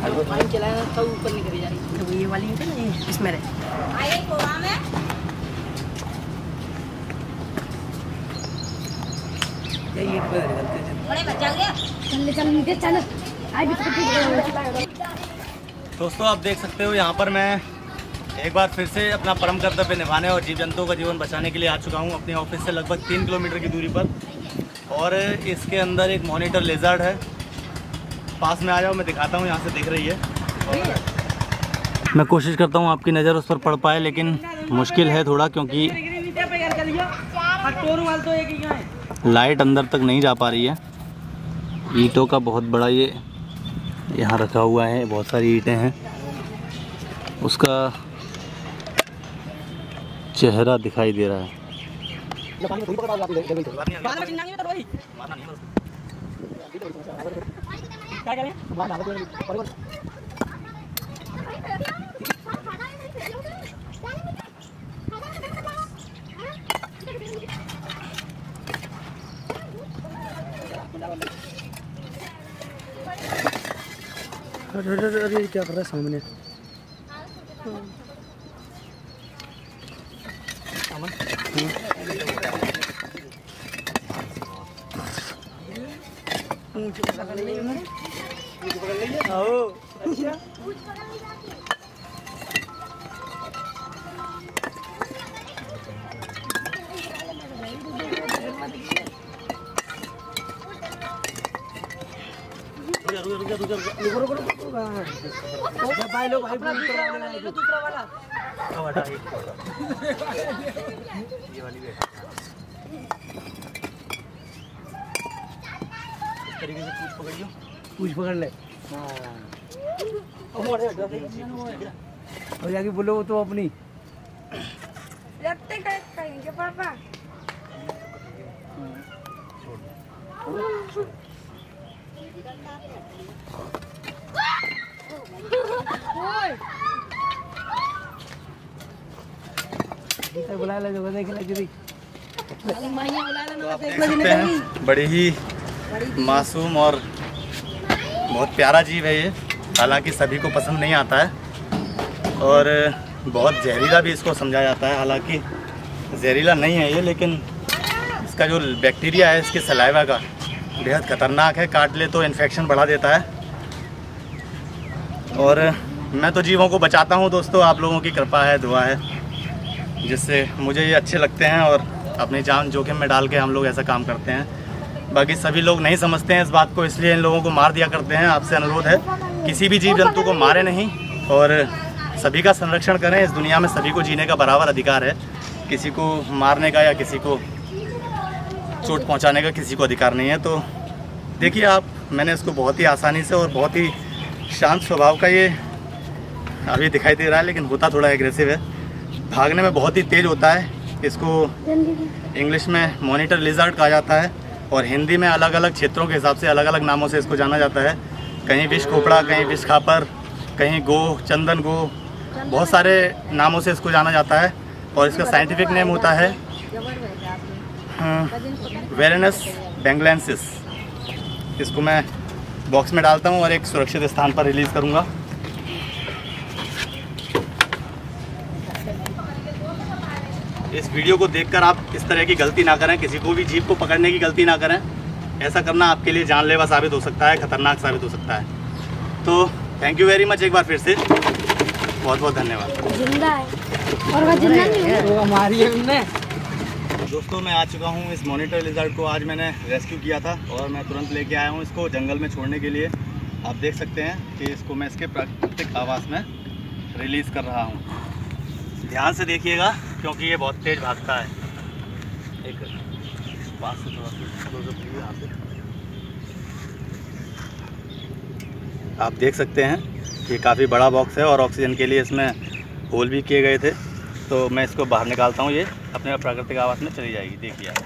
Fine चलाया तो ऊपर तो ये वाली ना इसमें रहे। ये ये पे निकलते चल चल नीचे चल। आई तो दोस्तों आप देख सकते हो यहाँ पर मैं एक बार फिर से अपना परम कर्तव्य निभाने और जीव जंतुओं का जीवन बचाने के लिए आ चुका हूँ अपने ऑफ़िस से लगभग तीन किलोमीटर की दूरी पर। और इसके अंदर एक मॉनिटर लेजर्ड है। पास में आ जाओ मैं दिखाता हूँ यहाँ से दिख रही है। मैं कोशिश करता हूँ आपकी नज़र उस पर पड़ पाए लेकिन मुश्किल है थोड़ा क्योंकि तो एक ही है लाइट अंदर तक नहीं जा पा रही है। ईंटों का बहुत बड़ा ये यहाँ रखा हुआ है बहुत सारी ईंटें हैं। उसका चेहरा दिखाई दे रहा है। क्या करें अरे क्या कर रहा है सामने? भाई लो भाई दूसरा वाला ले लो दूसरा वाला पूछ पकड़ियो। पूछ पकड़ ले। और जाके बोलो वो तो अपनी। करेंगे पापा? बुला ले जो देख ले जरी तो हैं बड़ी ही मासूम और बहुत प्यारा जीव है ये। हालाँकि सभी को पसंद नहीं आता है। और बहुत जहरीला भी इसको समझा जाता है। हालाँकि जहरीला नहीं है ये, लेकिन इसका जो बैक्टीरिया है, इसके सलाइवा का बेहद ख़तरनाक है। काट ले तो इन्फेक्शन बढ़ा देता है। और मैं तो जीवों को बचाता हूँ दोस्तों। आप लोगों की कृपा है, दुआ है, जिससे मुझे ये अच्छे लगते हैं और अपनी जान जोखिम में डाल के हम लोग ऐसा काम करते हैं। बाकी सभी लोग नहीं समझते हैं इस बात को, इसलिए इन लोगों को मार दिया करते हैं। आपसे अनुरोध है, किसी भी जीव जंतु को मारे नहीं और सभी का संरक्षण करें। इस दुनिया में सभी को जीने का बराबर अधिकार है। किसी को मारने का या किसी को चोट पहुँचाने का किसी को अधिकार नहीं है। तो देखिए आप, मैंने इसको बहुत ही आसानी से और बहुत ही शांत स्वभाव का ये अभी दिखाई दे रहा है, लेकिन होता थोड़ा एग्रेसिव है। भागने में बहुत ही तेज़ होता है। इसको इंग्लिश में मॉनिटर लिजर्ड कहा जाता है। और हिंदी में अलग अलग क्षेत्रों के हिसाब से अलग अलग नामों से इसको जाना जाता है। कहीं विष खोपड़ा, कहीं विष खापर, कहीं गो, चंदन गो, बहुत सारे नामों से इसको जाना जाता है और इसका साइंटिफिक नेम होता है वेरेनस बेंगलेंसिस इसको मैं बॉक्स में डालता हूँ और एक सुरक्षित स्थान पर रिलीज़ करूँगा। इस वीडियो को देखकर आप इस तरह की गलती ना करें किसी को भी जीप को पकड़ने की गलती ना करें। ऐसा करना आपके लिए जानलेवा साबित हो सकता है खतरनाक साबित हो सकता है। तो थैंक यू वेरी मच एक बार फिर से। बहुत बहुत धन्यवाद। ज़िंदा है। और वह ज़िंदा नहीं है वो हमारी है दोस्तों मैं आ चुका हूँ इस मॉनिटर लिजर्ड को। आज मैंने रेस्क्यू किया था और मैं तुरंत लेके आया हूँ इसको जंगल में छोड़ने के लिए। आप देख सकते हैं कि इसको मैं इसके प्राकृतिक आवास में रिलीज़ कर रहा हूँ। ध्यान से देखिएगा, क्योंकि ये बहुत तेज़ भागता है। एक पास से थोड़ा आप देख सकते हैं ये काफ़ी बड़ा बॉक्स है और ऑक्सीजन के लिए इसमें होल भी किए गए थे। तो मैं इसको बाहर निकालता हूँ, ये अपने प्राकृतिक आवास में चली जाएगी, देखिए आप।